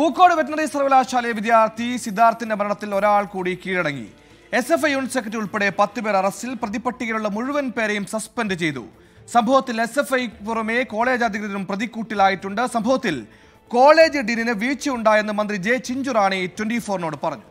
Pookode veterinary സർവകലാശാലയിലെ വിദ്യാർത്ഥി സിദ്ധാർത്ഥിന്റെ മരണത്തിൽ ഒരാൾ കൂടി കീഴടങ്ങി. S F I unit secretary ഉൾപ്പെടെ പത്ത് പേർ അറസ്റ്റിൽ പ്രതിപട്ടികയിലുള്ള മുഴുവൻ പേരെയും സസ്പെൻഡ് ചെയ്തു. സംഭവത്തിൽ എസ് എഫ് ഐ പുറമെ കോളേജ് അധികൃതരും പ്രതിക്കൂട്ടിലായിട്ടുണ്ട്. സംഭവത്തിൽ കോളേജ് ഡീനിന് വീഴ്ചയുണ്ടായെന്ന് മന്ത്രി ജെ ചിഞ്ചുറാണി ട്വന്റി ഫോറിനോട് പറഞ്ഞു.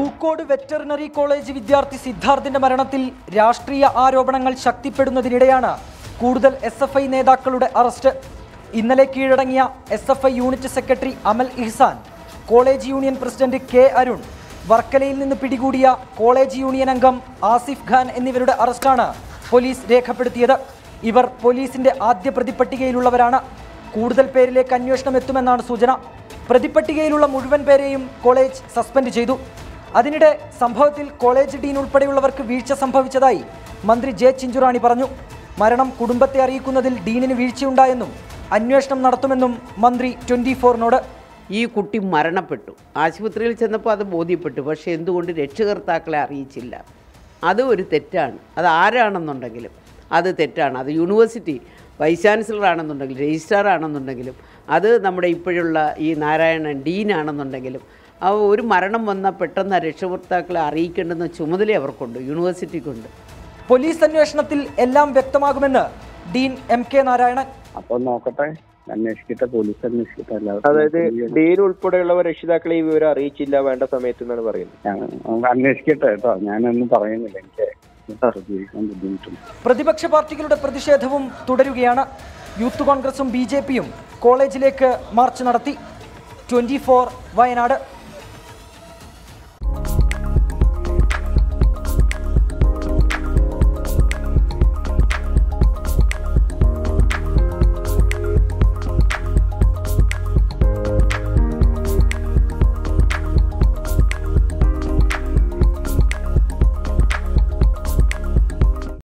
പൂക്കോട് വെറ്ററിനറി കോളേജ് വിദ്യാർത്ഥി സിദ്ധാർത്ഥിന്റെ മരണത്തിൽ രാഷ്ട്രീയ ആരോപണങ്ങൾ ശക്തിപ്പെടുന്നതിനിടെയാണ് കൂടുതൽ എസ് എഫ് ഐ നേതാക്കളുടെ അറസ്റ്റ്. ഇന്നലെ കീഴടങ്ങിയ S F I unit secretary Amal Ihsan college union president K Arun വർക്കലയിൽ നിന്ന് പിടികൂടിയ കോളേജ് യൂണിയൻ അംഗം ആസിഫ് ഖാൻ എന്നിവരുടെ അറസ്റ്റാണ് പോലീസ് രേഖപ്പെടുത്തിയത്. ഇവർ പോലീസിന്റെ ആദ്യ പ്രതിപ്പട്ടികയിലുള്ളവരാണ്. കൂടുതൽ പേരിലേക്ക് അന്വേഷണം എത്തുമെന്നാണ് സൂചന. പ്രതിപ്പട്ടികയിലുള്ള മുഴുവൻ പേരെയും കോളേജ് സസ്പെൻഡ് ചെയ്തു. അതിനിടെ സംഭവത്തിൽ കോളേജ് ഡീൻ ഉൾപ്പെടെയുള്ളവർക്ക് വീഴ്ച സംഭവിച്ചതായി മന്ത്രി ജെ ചിഞ്ചുറാണി പറഞ്ഞു. മരണം കുടുംബത്തെ അറിയിക്കുന്നതിൽ ഡീനിന് വീഴ്ചയുണ്ടായെന്നും അന്വേഷണം നടത്തുമെന്നും മന്ത്രി ട്വന്റി ഫോറിനോട്. ഈ കുട്ടി മരണപ്പെട്ടു. ആശുപത്രിയിൽ ചെന്നപ്പോൾ അത് ബോധ്യപ്പെട്ടു. പക്ഷേ എന്തുകൊണ്ട് രക്ഷകർത്താക്കളെ അറിയിച്ചില്ല? അത് ഒരു തെറ്റാണ്. അത് ആരാണെന്നുണ്ടെങ്കിലും അത് തെറ്റാണ്. അത് യൂണിവേഴ്സിറ്റി വൈസ് ചാൻസലർ ആണെന്നുണ്ടെങ്കിലും രജിസ്ട്രാർ ആണെന്നുണ്ടെങ്കിലും അത് നമ്മുടെ ഇപ്പോഴുള്ള ഈ നാരായണൻ ഡീൻ ആണെന്നുണ്ടെങ്കിലും അവ ഒരു മരണം വന്ന പെട്ടെന്ന് രക്ഷകർത്താക്കളെ അറിയിക്കേണ്ടെന്ന ചുമതല അവർക്കുണ്ട് യൂണിവേഴ്സിറ്റിക്കുണ്ട്. പോലീസ് അന്വേഷണത്തിൽ എല്ലാം വ്യക്തമാകുമെന്ന് ഡീൻ എം കെ നാരായണൻ. അപ്പൊ നോക്കട്ടെ അന്വേഷിക്കട്ടെ പോലീസ് അന്വേഷിക്കട്ടെ അതായത് ഡീൻ ഉൾപ്പെടെയുള്ളവർ രക്ഷിതാക്കളെ ഈ വിവരം അറിയിച്ചില്ല വേണ്ട സമയത്ത് എന്നാണ് പറയുന്നത്? ഞാൻ- അന്വേഷിക്കട്ടെ കേട്ടോ ഞാനൊന്നും പറയുന്നില്ല എനിക്ക് പ്രതിപക്ഷ പാർട്ടികളുടെ പ്രതിഷേധവും തുടരുകയാണ്. യൂത്ത് കോൺഗ്രസും ബി കോളേജിലേക്ക് മാർച്ച് നടത്തി. ട്വന്റി വയനാട്.